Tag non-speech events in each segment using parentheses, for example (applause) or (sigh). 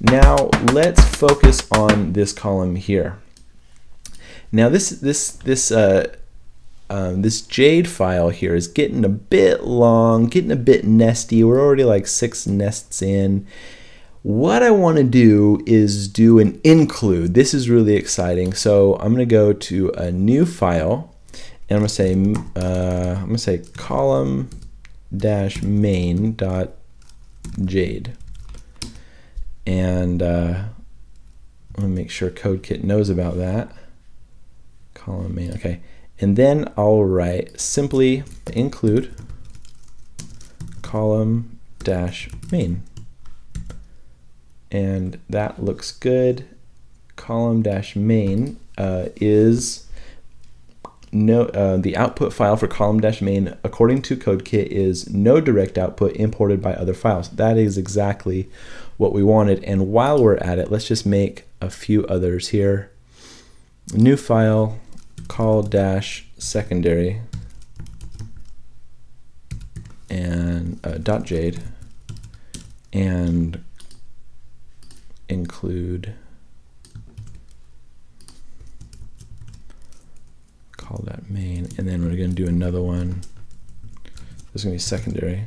Now let's focus on this column here. Now this this this uh, um, this Jade file here is getting a bit long, getting a bit nesty. We're already like six nests in. What I want to do is do an include. This is really exciting. So I'm going to go to a new file, and I'm going to say uh, I'm going to say column dash main dot jade, and uh, let me make sure CodeKit knows about that. Column main. Okay. And then I'll write simply include column dash main. And that looks good. Column dash main uh, is no uh, the output file for column dash main according to CodeKit is no direct output imported by other files. That is exactly what we wanted. And while we're at it, let's just make a few others here. New file call dash secondary and uh, dot jade and include call that main and then we're going to do another one this is going to be secondary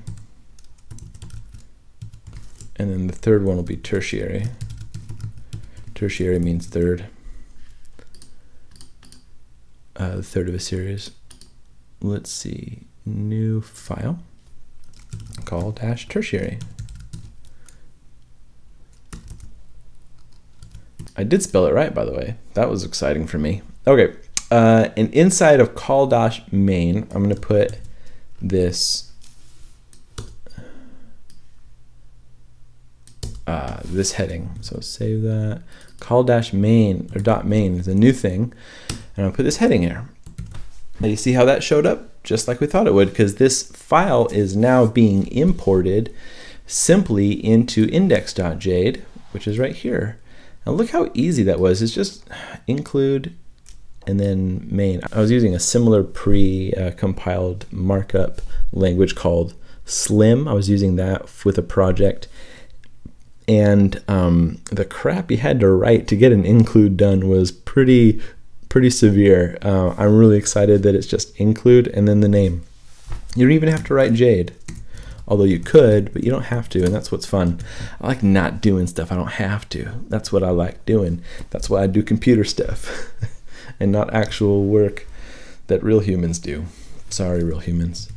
and then the third one will be tertiary tertiary means third uh, the third of a series. Let's see, new file, call dash tertiary. I did spell it right, by the way. That was exciting for me. Okay, uh, and inside of call dash main, I'm going to put this uh, this heading. So save that. Call dash main or dot main is a new thing. And I'll put this heading here. Now you see how that showed up? Just like we thought it would, because this file is now being imported simply into index.jade, which is right here. Now look how easy that was. It's just include and then main. I was using a similar pre-compiled markup language called Slim. I was using that with a project. And um, the crap you had to write to get an include done was pretty pretty severe. Uh, I'm really excited that it's just include and then the name. You don't even have to write Jade, although you could, but you don't have to, and that's what's fun. I like not doing stuff I don't have to. That's what I like doing. That's why I do computer stuff (laughs) and not actual work that real humans do. Sorry, real humans.